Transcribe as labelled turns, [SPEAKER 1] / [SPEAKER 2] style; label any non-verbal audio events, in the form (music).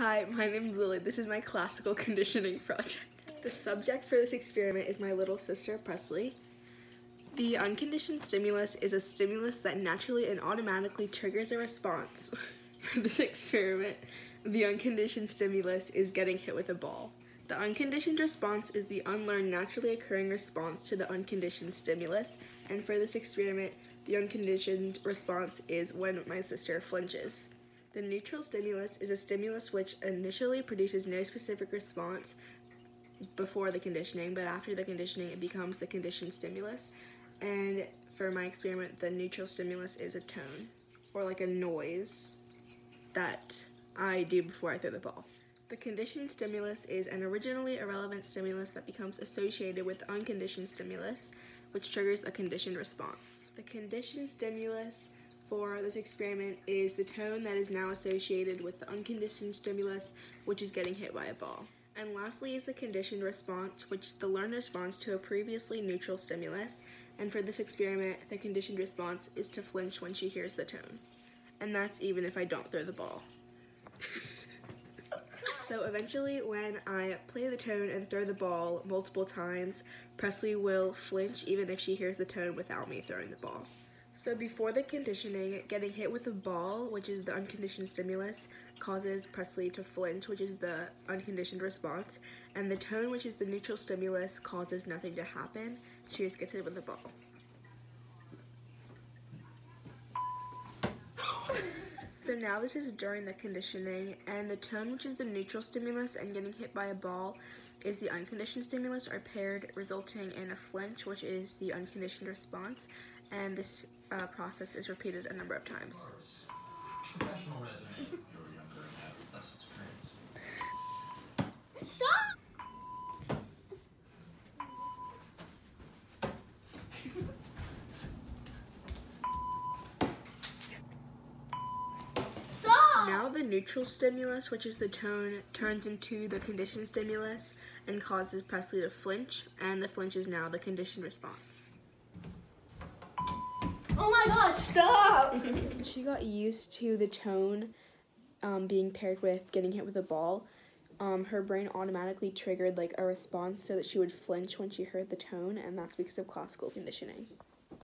[SPEAKER 1] Hi, my name is Lily. This is my classical (laughs) conditioning project. The subject for this experiment is my little sister, Presley. The unconditioned stimulus is a stimulus that naturally and automatically triggers a response. (laughs) for this experiment, the unconditioned stimulus is getting hit with a ball. The unconditioned response is the unlearned naturally occurring response to the unconditioned stimulus, and for this experiment, the unconditioned response is when my sister flinches. The neutral stimulus is a stimulus which initially produces no specific response before the conditioning, but after the conditioning, it becomes the conditioned stimulus. And for my experiment, the neutral stimulus is a tone or like a noise that I do before I throw the ball. The conditioned stimulus is an originally irrelevant stimulus that becomes associated with unconditioned stimulus, which triggers a conditioned response. The conditioned stimulus for this experiment is the tone that is now associated with the unconditioned stimulus, which is getting hit by a ball. And lastly is the conditioned response, which is the learned response to a previously neutral stimulus. And for this experiment, the conditioned response is to flinch when she hears the tone. And that's even if I don't throw the ball. (laughs) so eventually, when I play the tone and throw the ball multiple times, Presley will flinch even if she hears the tone without me throwing the ball. So before the conditioning, getting hit with a ball, which is the unconditioned stimulus, causes Presley to flinch, which is the unconditioned response, and the tone, which is the neutral stimulus, causes nothing to happen. She just gets hit with a ball. (laughs) so now this is during the conditioning, and the tone, which is the neutral stimulus, and getting hit by a ball is the unconditioned stimulus are paired, resulting in a flinch, which is the unconditioned response, and this uh, process is repeated a number of times. Professional resume. You're younger and have less experience. Stop! Stop! Now the neutral stimulus, which is the tone, turns into the conditioned stimulus and causes Presley to flinch, and the flinch is now the conditioned response.
[SPEAKER 2] Oh my gosh, stop!
[SPEAKER 1] she got used to the tone um, being paired with getting hit with a ball. Um, her brain automatically triggered like a response so that she would flinch when she heard the tone, and that's because of classical conditioning.